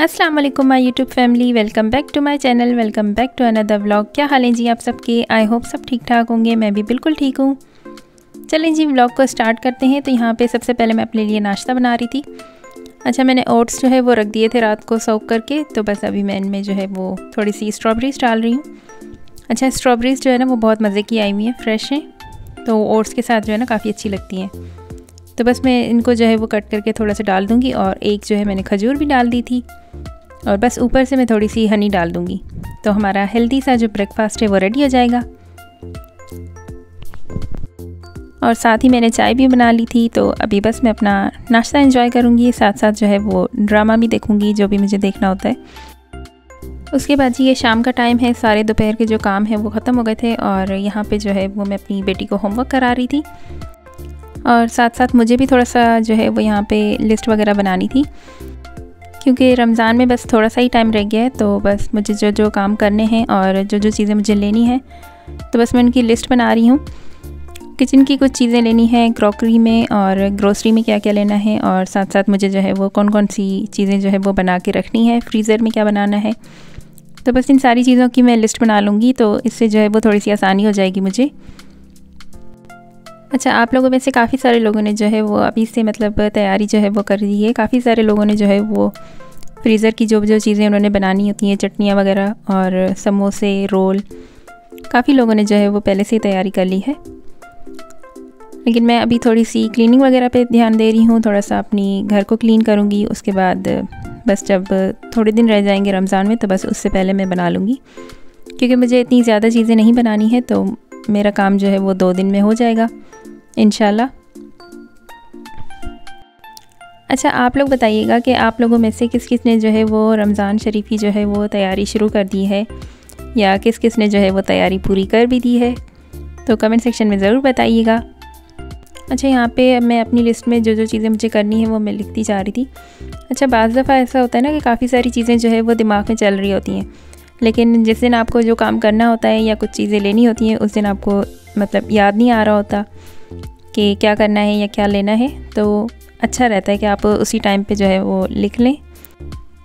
अस्सलाम वालेकुम my YouTube family welcome back to my channel welcome back to another vlog क्या हाल है जी आप सबके? आई होप सब ठीक ठाक होंगे, मैं भी बिल्कुल ठीक हूँ। चलें जी व्लॉग को स्टार्ट करते हैं। तो यहाँ पे सबसे पहले मैं अपने लिए नाश्ता बना रही थी। अच्छा मैंने ओट्स जो है वो रख दिए थे रात को सोक करके। तो बस अभी मैं इनमें जो है वो थोड़ी सी स्ट्रॉबेरीज डाल रही हूँ। अच्छा स्ट्रॉबेरीज जो है ना, वो बहुत मज़े की आई हुई हैं फ्रेश हैं। तो ओट्स के साथ जो है ना, काफ़ी अच्छी लगती हैं। तो बस मैं इनको जो है वो कट करके थोड़ा सा डाल दूँगी और एक जो है मैंने खजूर भी डाल दी थी। और बस ऊपर से मैं थोड़ी सी हनी डाल दूँगी। तो हमारा हेल्दी सा जो ब्रेकफास्ट है वो रेडी हो जाएगा। और साथ ही मैंने चाय भी बना ली थी तो अभी बस मैं अपना नाश्ता एंजॉय करूँगी। साथ साथ जो है वो ड्रामा भी देखूँगी, जो भी मुझे देखना होता है। उसके बाद जी ये शाम का टाइम है, सारे दोपहर के जो काम है वो ख़त्म हो गए थे और यहाँ पे जो है वो मैं अपनी बेटी को होमवर्क करा रही थी। और साथ साथ मुझे भी थोड़ा सा जो है वो यहाँ पे लिस्ट वगैरह बनानी थी। क्योंकि रमज़ान में बस थोड़ा सा ही टाइम रह गया है तो बस मुझे जो जो काम करने हैं और जो जो चीज़ें मुझे लेनी है तो बस मैं उनकी लिस्ट बना रही हूँ। किचन की कुछ चीज़ें लेनी है क्रॉकरी में और ग्रोसरी में क्या क्या लेना है और साथ साथ मुझे जो है वो कौन कौन सी चीज़ें जो है वो बना के रखनी है फ्रीज़र में क्या बनाना है। तो बस इन सारी चीज़ों की मैं लिस्ट बना लूँगी तो इससे जो है वो थोड़ी सी आसानी हो जाएगी मुझे। अच्छा आप लोगों में से काफ़ी सारे लोगों ने जो है वो अभी से मतलब तैयारी जो है वो कर दी है। काफ़ी सारे लोगों ने जो है वो फ्रीज़र की जो जो चीज़ें उन्होंने बनानी होती हैं, चटनियाँ वगैरह और समोसे, रोल, काफ़ी लोगों ने जो है वो पहले से ही तैयारी कर ली है। लेकिन मैं अभी थोड़ी सी क्लीनिंग वगैरह पे ध्यान दे रही हूँ, थोड़ा सा अपनी घर को क्लीन करूँगी, उसके बाद बस जब थोड़े दिन रह जाएँगे रमज़ान में तो बस उससे पहले मैं बना लूँगी। क्योंकि मुझे इतनी ज़्यादा चीज़ें नहीं बनानी है तो मेरा काम जो है वो दो दिन में हो जाएगा इन अच्छा आप लोग बताइएगा कि आप लोगों में से किस किस ने जो है वो रमज़ान शरीफ जो है वो तैयारी शुरू कर दी है, या किस किस ने जो है वो तैयारी पूरी कर भी दी है? तो कमेंट सेक्शन में ज़रूर बताइएगा। अच्छा यहाँ पे मैं अपनी लिस्ट में जो जो चीज़ें मुझे करनी है वो मैं लिखती जा रही थी। अच्छा बाज़ दफ़ा ऐसा होता है ना कि काफ़ी सारी चीज़ें जो है वो दिमाग में चल रही होती हैं। लेकिन जिस दिन आपको जो काम करना होता है या कुछ चीज़ें लेनी होती हैं, उस दिन आपको मतलब याद नहीं आ रहा होता कि क्या करना है या क्या लेना है तो अच्छा रहता है कि आप उसी टाइम पे जो है वो लिख लें,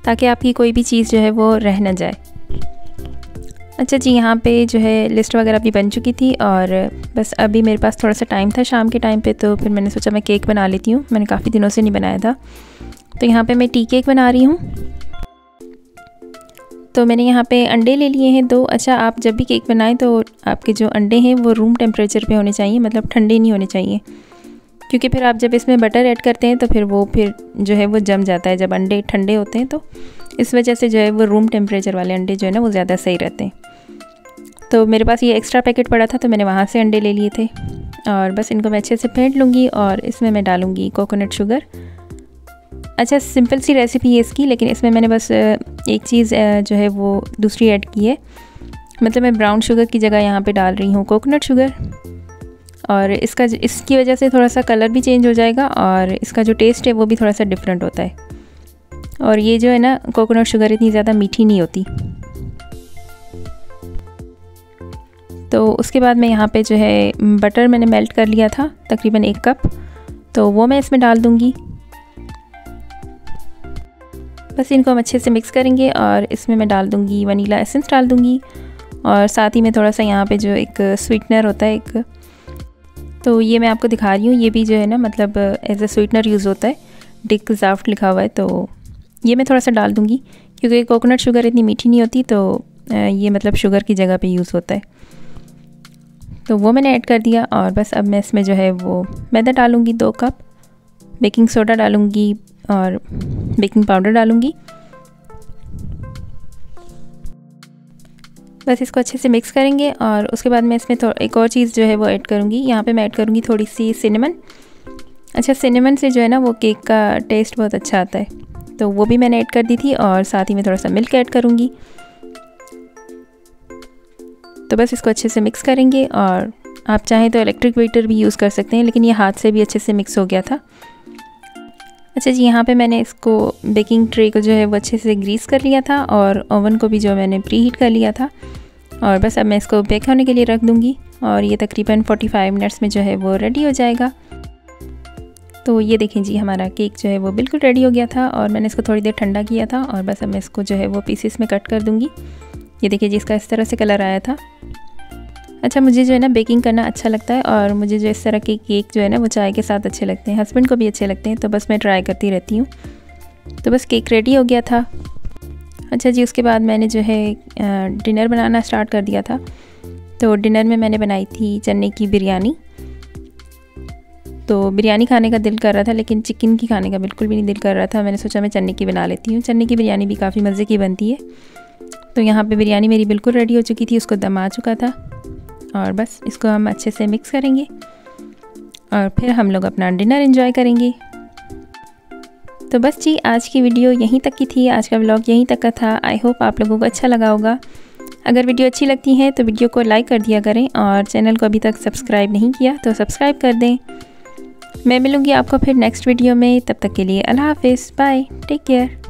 ताकि आपकी कोई भी चीज़ जो है वो रह ना जाए। अच्छा जी, यहाँ पे जो है लिस्ट वगैरह भी बन चुकी थी और बस अभी मेरे पास थोड़ा सा टाइम था शाम के टाइम पे तो फिर मैंने सोचा मैं केक बना लेती हूँ। मैंने काफ़ी दिनों से नहीं बनाया था। तो यहाँ पे मैं टी केक बना रही हूँ। तो मैंने यहाँ पे अंडे ले लिए हैं दो। अच्छा आप जब भी केक बनाएँ तो आपके जो अंडे हैं वो रूम टेम्परेचर पे होने चाहिए मतलब ठंडे नहीं होने चाहिए। क्योंकि फिर आप जब इसमें बटर ऐड करते हैं तो फिर वो फिर जो है वो जम जाता है। जब अंडे ठंडे होते हैं तो इस वजह से जो है वो रूम टेम्परेचर वाले अंडे जो है ना वो ज़्यादा सही रहते हैं। तो मेरे पास ये एक्स्ट्रा पैकेट पड़ा था तो मैंने वहाँ से अंडे ले लिए थे। और बस इनको मैं अच्छे से फेंट लूँगी और इसमें मैं डालूँगी कोकोनट शुगर अच्छा सिंपल सी रेसिपी है इसकी, लेकिन इसमें मैंने बस एक चीज़ जो है वो दूसरी ऐड की है। मतलब मैं ब्राउन शुगर की जगह यहाँ पे डाल रही हूँ कोकोनट शुगर और इसका इसकी वजह से थोड़ा सा कलर भी चेंज हो जाएगा और इसका जो टेस्ट है वो भी थोड़ा सा डिफरेंट होता है। और ये जो है ना कोकोनट शुगर इतनी ज़्यादा मीठी नहीं होती। तो उसके बाद मैं यहाँ पे जो है बटर मैंने मेल्ट कर लिया था, तकरीबन एक कप तो वो मैं इसमें डाल दूँगी। बस इनको हम अच्छे से मिक्स करेंगे और इसमें मैं डाल दूँगी वनीला एसेंस डाल दूँगी और साथ ही में थोड़ा सा यहाँ पे जो एक स्वीटनर होता है एक तो ये मैं आपको दिखा रही हूँ। ये भी जो है ना मतलब एज अ स्वीटनर यूज़ होता है। डिक जाफ्ट लिखा हुआ है तो ये मैं थोड़ा सा डाल दूँगी क्योंकि कोकोनट शुगर इतनी मीठी नहीं होती तो ये मतलब शुगर की जगह पे यूज़ होता है। तो वो मैंने ऐड कर दिया और बस अब मैं इसमें जो है वो मैदा डालूँगी दो कप बेकिंग सोडा डालूँगी और बेकिंग पाउडर डालूँगी। बस इसको अच्छे से मिक्स करेंगे और उसके बाद मैं इसमें एक और चीज़ जो है वो ऐड करूँगी। यहाँ पे मैं ऐड करूँगी थोड़ी सी सिनेमन अच्छा सिनेमन से जो है ना वो केक का टेस्ट बहुत अच्छा आता है। तो वो भी मैंने ऐड कर दी थी और साथ ही मैं थोड़ा सा मिल्क ऐड करूँगी। तो बस इसको अच्छे से मिक्स करेंगे और आप चाहें तो इलेक्ट्रिक वेटर भी यूज़ कर सकते हैं, लेकिन ये हाथ से भी अच्छे से मिक्स हो गया था। अच्छा जी, यहाँ पे मैंने इसको बेकिंग ट्रे को जो है वो अच्छे से ग्रीस कर लिया था और ओवन को भी जो मैंने प्री हीट कर लिया था। और बस अब मैं इसको बेक होने के लिए रख दूँगी और ये तकरीबन 45 मिनट्स में जो है वो रेडी हो जाएगा। तो ये देखें जी, हमारा केक जो है वो बिल्कुल रेडी हो गया था और मैंने इसको थोड़ी देर ठंडा किया था और बस अब मैं इसको जो है वो पीसेस में कट कर दूँगी। ये देखिए जी, इसका इस तरह से कलर आया था। अच्छा मुझे जो है ना बेकिंग करना अच्छा लगता है और मुझे जो इस तरह के केक जो है ना, वो चाय के साथ अच्छे लगते हैं। हस्बैंड को भी अच्छे लगते हैं तो बस मैं ट्राई करती रहती हूँ। तो बस केक रेडी हो गया था। अच्छा जी, उसके बाद मैंने जो है डिनर बनाना स्टार्ट कर दिया था। तो डिनर में मैंने बनाई थी चने की बिरयानी। तो बिरयानी खाने का दिल कर रहा था, लेकिन चिकन की खाने का बिल्कुल भी नहीं दिल कर रहा था। मैंने सोचा मैं चने की बना लेती हूँ। चने की बिरयानी भी काफ़ी मज़े की बनती है। तो यहाँ पे बिरयानी मेरी बिल्कुल रेडी हो चुकी थी, उसको दम आ चुका था। और बस इसको हम अच्छे से मिक्स करेंगे। और फिर हम लोग अपना डिनर इन्जॉय करेंगे। तो बस जी, आज की वीडियो यहीं तक की थी। आज का ब्लॉग यहीं तक का था। आई होप आप लोगों को अच्छा लगा होगा। अगर वीडियो अच्छी लगती है तो वीडियो को लाइक कर दिया करें और चैनल को अभी तक सब्सक्राइब नहीं किया तो सब्सक्राइब कर दें। मैं मिलूँगी आपको फिर नेक्स्ट वीडियो में। तब तक के लिए अल्लाह हाफिज़। Bye take care